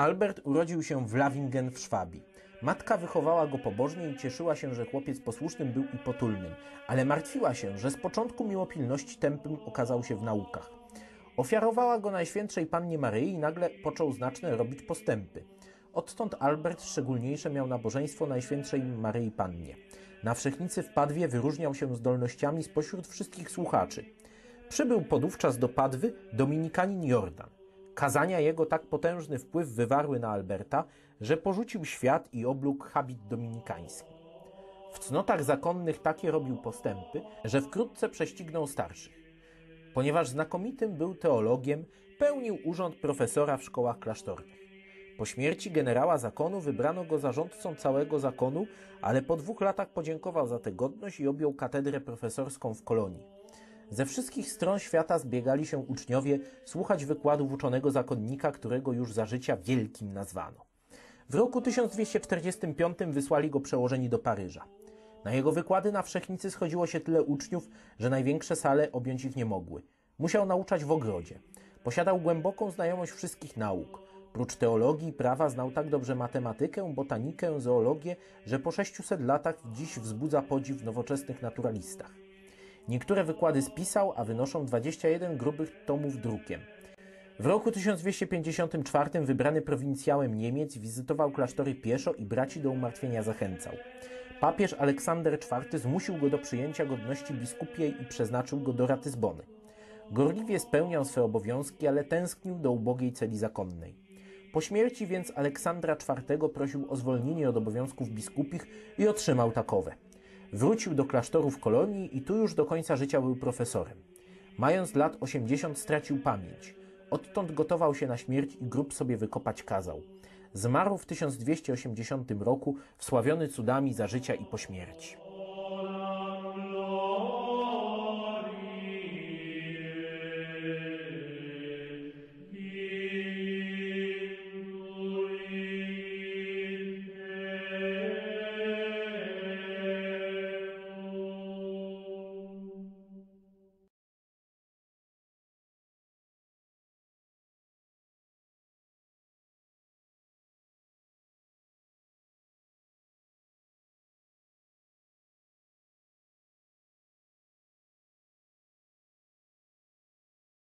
Albert urodził się w Lawingen w Szwabii. Matka wychowała go pobożnie i cieszyła się, że chłopiec posłusznym był i potulnym, ale martwiła się, że z początku mimo pilności tępym okazał się w naukach. Ofiarowała go Najświętszej Pannie Maryi i nagle począł znaczne robić postępy. Odtąd Albert szczególniejsze miał nabożeństwo Najświętszej Maryi Pannie. Na Wszechnicy w Padwie wyróżniał się zdolnościami spośród wszystkich słuchaczy. Przybył podówczas do Padwy dominikanin Jordan. Kazania jego tak potężny wpływ wywarły na Alberta, że porzucił świat i oblógł habit dominikański. W cnotach zakonnych takie robił postępy, że wkrótce prześcignął starszych. Ponieważ znakomitym był teologiem, pełnił urząd profesora w szkołach klasztornych. Po śmierci generała zakonu wybrano go zarządcą całego zakonu, ale po dwóch latach podziękował za tę godność i objął katedrę profesorską w Kolonii. Ze wszystkich stron świata zbiegali się uczniowie słuchać wykładów uczonego zakonnika, którego już za życia wielkim nazwano. W roku 1245 wysłali go przełożeni do Paryża. Na jego wykłady na Wszechnicy schodziło się tyle uczniów, że największe sale objąć ich nie mogły. Musiał nauczać w ogrodzie. Posiadał głęboką znajomość wszystkich nauk. Prócz teologii i prawa znał tak dobrze matematykę, botanikę, zoologię, że po 600 latach dziś wzbudza podziw w nowoczesnych naturalistach. Niektóre wykłady spisał, a wynoszą 21 grubych tomów drukiem. W roku 1254 wybrany prowincjałem Niemiec wizytował klasztory pieszo i braci do umartwienia zachęcał. Papież Aleksander IV zmusił go do przyjęcia godności biskupiej i przeznaczył go do Ratyzbony. Gorliwie spełniał swe obowiązki, ale tęsknił do ubogiej celi zakonnej. Po śmierci więc Aleksandra IV prosił o zwolnienie od obowiązków biskupich i otrzymał takowe. Wrócił do klasztoru w kolonii i tu już do końca życia był profesorem. Mając lat 80 stracił pamięć. Odtąd gotował się na śmierć i grób sobie wykopać kazał. Zmarł w 1280 roku, wsławiony cudami za życia i po śmierci.